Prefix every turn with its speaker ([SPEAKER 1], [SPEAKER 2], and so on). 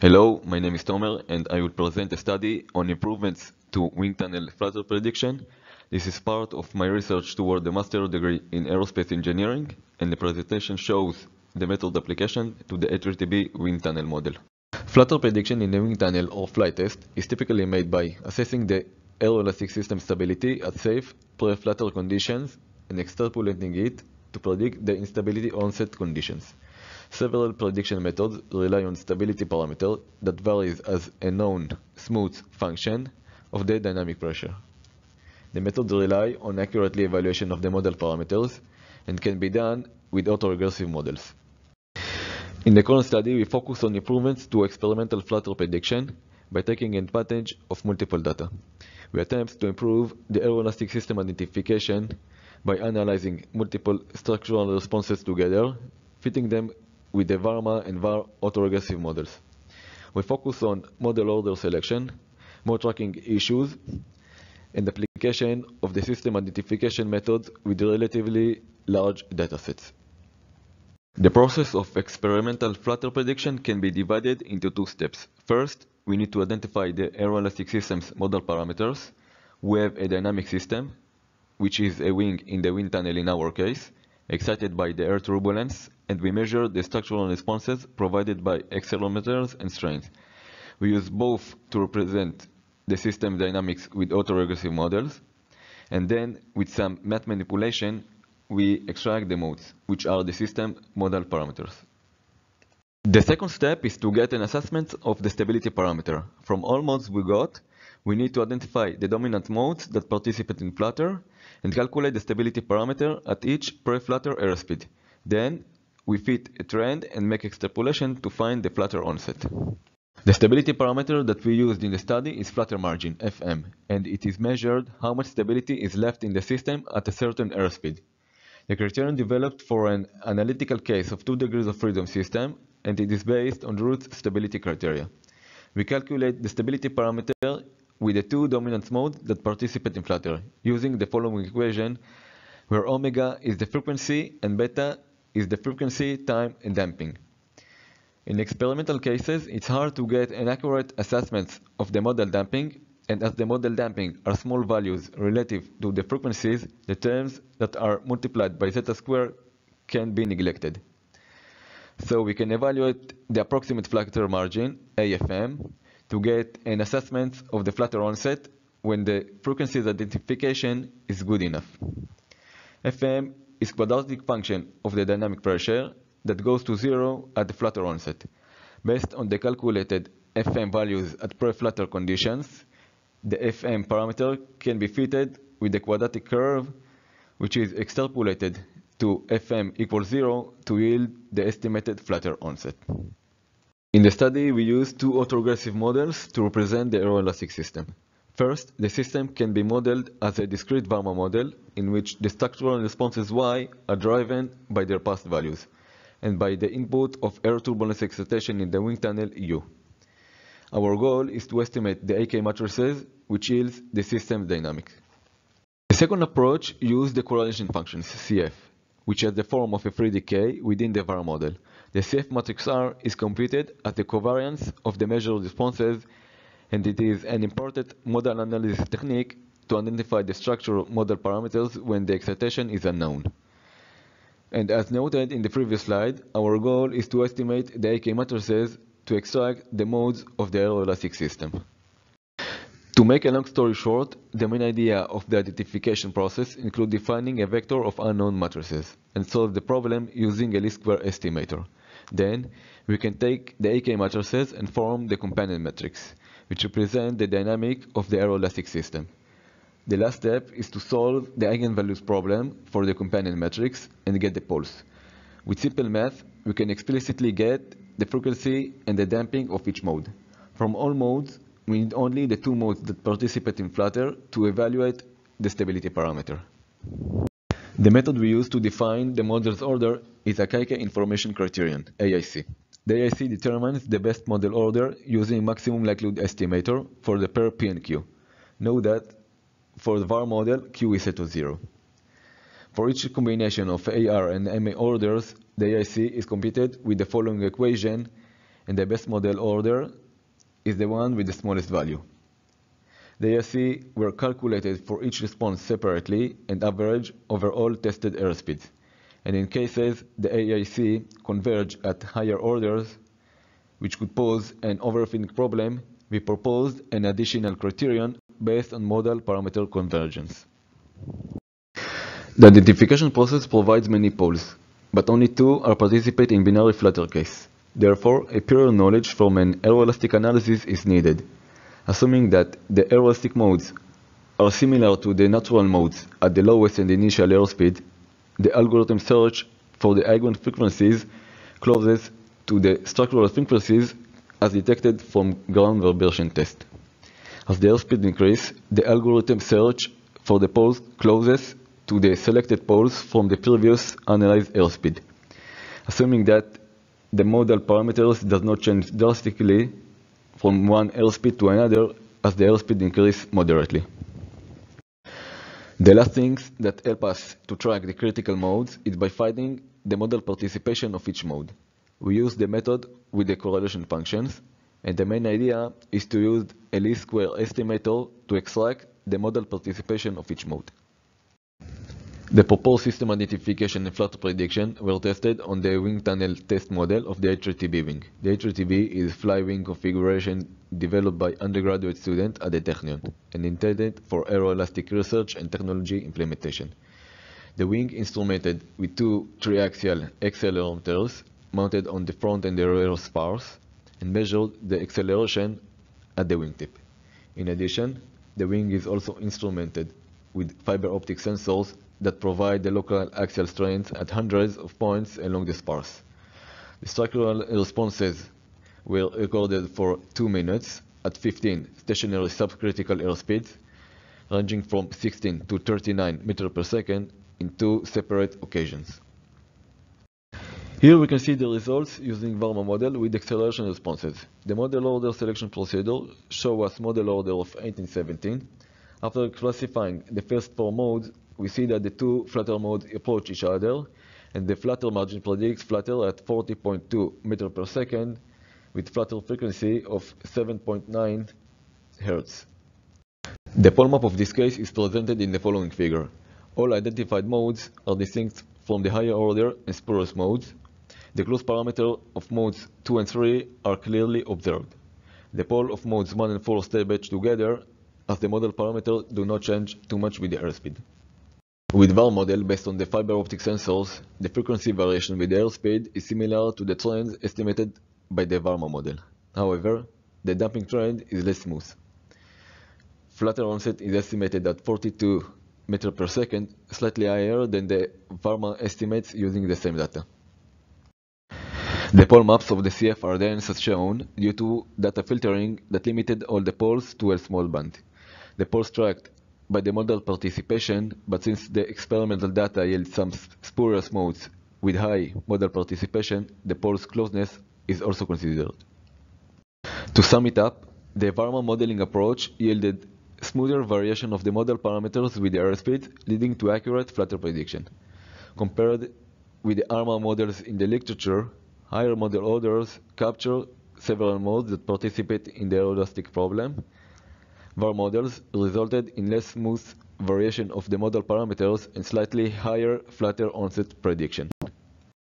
[SPEAKER 1] Hello, my name is Tomer and I will present a study on improvements to wind tunnel flutter prediction. This is part of my research toward the master degree in aerospace engineering and the presentation shows the method application to the A3TB wind tunnel model. Flutter prediction in the wind tunnel or flight test is typically made by assessing the aeroelastic system stability at safe pre-flutter conditions and extrapolating it to predict the instability onset conditions. Several prediction methods rely on stability parameter that varies as a known smooth function of the dynamic pressure. The methods rely on accurately evaluation of the model parameters and can be done with autoregressive models. In the current study, we focus on improvements to experimental flutter prediction by taking advantage of multiple data. We attempt to improve the aeroelastic system identification by analyzing multiple structural responses together, fitting them with the Varma and VAR autoregressive models. We focus on model order selection, mode tracking issues, and application of the system identification methods with relatively large datasets. The process of experimental flutter prediction can be divided into two steps. First, we need to identify the aeroelastic system's model parameters. We have a dynamic system, which is a wing in the wind tunnel in our case, excited by the air turbulence, and we measure the structural responses provided by accelerometers and strains. We use both to represent the system dynamics with autoregressive models, and then with some math manipulation, we extract the modes, which are the system model parameters. The second step is to get an assessment of the stability parameter. From all modes we got, we need to identify the dominant modes that participate in flutter and calculate the stability parameter at each pre-flutter airspeed. Then we fit a trend and make extrapolation to find the flutter onset. The stability parameter that we used in the study is flutter margin, FM, and it is measured how much stability is left in the system at a certain airspeed. The criterion developed for an analytical case of 2 degrees of freedom system, and it is based on Routh stability criteria. We calculate the stability parameter with the two dominant modes that participate in flutter, using the following equation, where omega is the frequency and beta is the frequency, time, and damping. In experimental cases, it's hard to get an accurate assessment of the model damping, and as the model damping are small values relative to the frequencies, the terms that are multiplied by zeta squared can be neglected. So we can evaluate the approximate flutter margin, AFM, to get an assessment of the flutter onset when the frequency identification is good enough. FM is quadratic function of the dynamic pressure that goes to zero at the flutter onset. Based on the calculated FM values at pre-flutter conditions, the FM parameter can be fitted with the quadratic curve, which is extrapolated to FM equals zero to yield the estimated flutter onset. In the study, we used two autoregressive models to represent the aeroelastic system. First, the system can be modeled as a discrete Varma model in which the structural responses Y are driven by their past values and by the input of air turbulence excitation in the wind tunnel U. Our goal is to estimate the AK matrices, which yields the system dynamics. The second approach used the correlation functions, CF, which has the form of a free decay within the VAR model. The CF matrix R is computed at the covariance of the measured responses and it is an important model analysis technique to identify the structural model parameters when the excitation is unknown. And as noted in the previous slide, our goal is to estimate the AK matrices to extract the modes of the aeroelastic system. To make a long story short, the main idea of the identification process includes defining a vector of unknown matrices and solve the problem using a least square estimator. Then, we can take the AK matrices and form the companion matrix, which represent the dynamic of the aeroelastic system. The last step is to solve the eigenvalues problem for the companion matrix and get the poles. With simple math, we can explicitly get the frequency and the damping of each mode. From all modes, we need only the two modes that participate in flutter to evaluate the stability parameter. The method we use to define the model's order is a Akaike Information Criterion, AIC. The AIC determines the best model order using maximum likelihood estimator for the pair P and Q. Note that for the VAR model, Q is set to 0. For each combination of AR and MA orders, the AIC is computed with the following equation, and the best model order is the one with the smallest value. The AIC were calculated for each response separately and average over all tested airspeeds. And in cases the AIC converge at higher orders, which could pose an overfitting problem, we proposed an additional criterion based on model parameter convergence. The identification process provides many poles, but only two are participate in binary flutter case. Therefore, a pure knowledge from an aeroelastic analysis is needed. Assuming that the aeroelastic modes are similar to the natural modes at the lowest and initial airspeed, the algorithm search for the eigenfrequencies closest to the structural frequencies as detected from ground vibration test. As the airspeed increase, the algorithm search for the poles closest to the selected poles from the previous analyzed airspeed. Assuming that the model parameters does not change drastically from one airspeed to another as the airspeed increase moderately. The last things that help us to track the critical modes is by finding the model participation of each mode. We use the method with the correlation functions, and the main idea is to use a least square estimator to extract the model participation of each mode. The proposed system identification and flutter prediction were tested on the wing tunnel test model of the A3TB wing. The A3TB is fly wing configuration developed by undergraduate students at the Technion and intended for aeroelastic research and technology implementation. The wing instrumented with two triaxial accelerometers mounted on the front and the rear spars and measured the acceleration at the wingtip. In addition, the wing is also instrumented with fiber optic sensors that provide the local axial strains at hundreds of points along the spars. The structural responses were recorded for 2 minutes at 15 stationary subcritical airspeeds, ranging from 16 to 39 meters per second in two separate occasions. Here we can see the results using Varma model with acceleration responses. The model order selection procedure shows us model order of 1817. After classifying the first four modes, we see that the two flutter modes approach each other, and the flutter margin predicts flutter at 40.2 meter per second with flutter frequency of 7.9 Hertz. The pole map of this case is presented in the following figure. All identified modes are distinct from the higher order and spurious modes. The close parameter of modes 2 and 3 are clearly observed. The pole of modes 1 and 4 stay batched together as the model parameters do not change too much with the airspeed. With VAR model based on the fiber optic sensors, the frequency variation with the airspeed is similar to the trends estimated by the Varma model. However, the damping trend is less smooth. Flutter onset is estimated at 42 meters per second, slightly higher than the Varma estimates using the same data. The pole maps of the CF are dense as shown due to data filtering that limited all the poles to a small band. The poles tracked by the model participation, but since the experimental data yields some spurious modes with high model participation, the pole's closeness is also considered. To sum it up, the Varma modeling approach yielded smoother variation of the model parameters with the airspeed, leading to accurate flutter prediction. Compared with the ARMA models in the literature, higher model orders capture several modes that participate in the aeroelastic problem, VAR models resulted in less smooth variation of the model parameters and slightly higher flutter onset prediction.